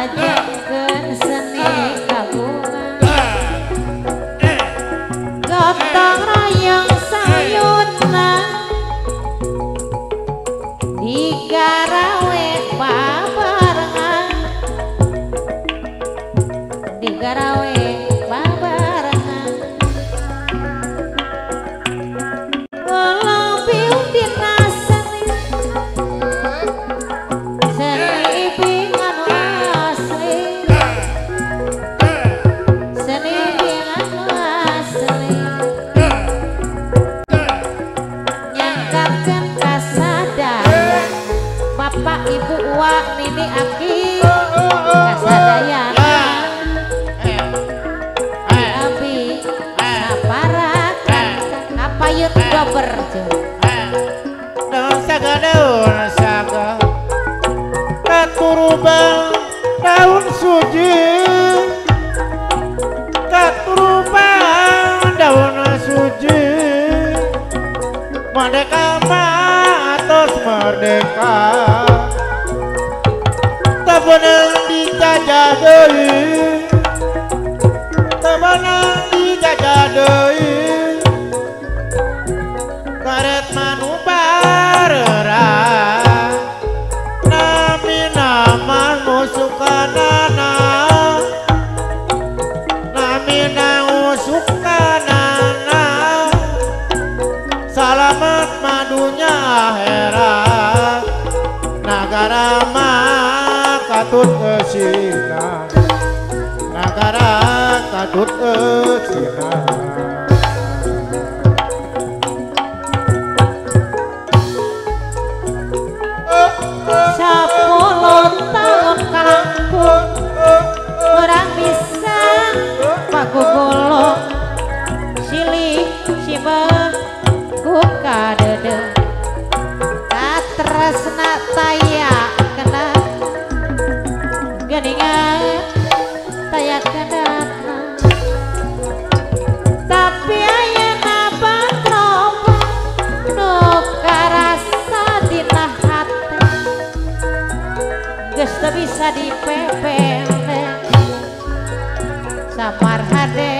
ngajengkeun seni digarap ieu baper. Naon saga daun saga. Katurubang daun suci Katurubang daun suci Merdeka matos merdeka. Tabenang dijajah deui. Tabenang dijajah deui. Baret manu barera Nami namanu sukanana Nami nau sukanana Salamat madunya hera Nagara makatut kesina Nagara katut kesina. tresna taya kena. Geningan taya kena. Tapi ayah napa trauma nu karasa dina hati geus bisa dipepeleng samar hade.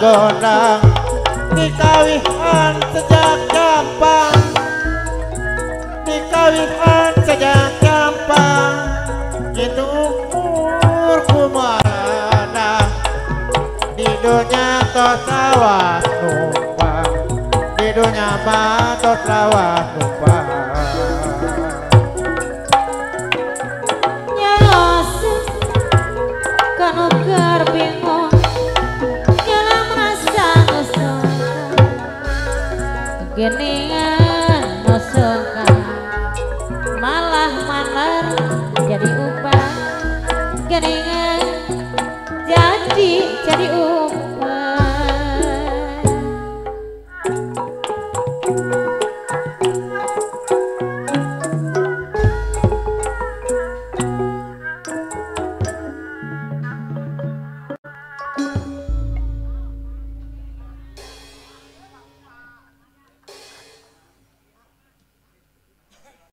mulan gondang Dikawihan sejak gampang Dikawihan sejak gampang Itu umurku mana Di dunia tos numpang Di dunia mah tos lawas Geningan nusuk Malah malar jadi upah Geningan